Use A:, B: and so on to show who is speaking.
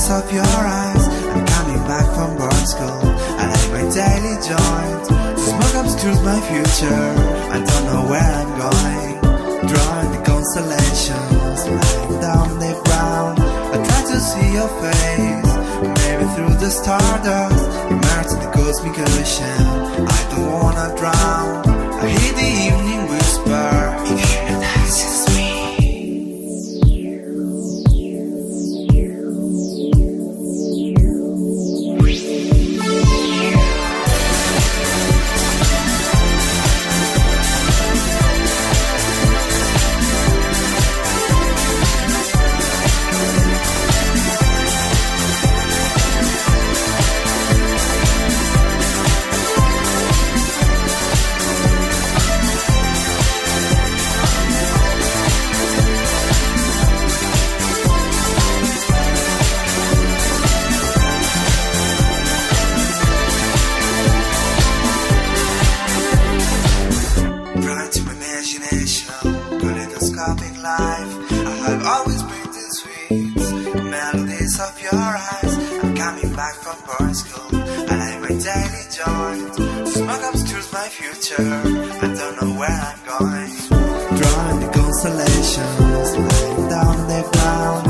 A: melodies of your eyes. I'm coming back from boarding school. I like my daily joint. Smoke obscures my future. I don't know where I'm going. Drawing the constellations, lying down the ground. I try to see your face, maybe through the stardust, immersed in the cosmic ocean. I don't wanna drown. I hear the evening whisper. Always been the sweet melodies of your eyes. I'm coming back from boarding school. I like my daily joint. Smoke obscures my future. I don't know where I'm going. Drawing the constellations, laying down the ground.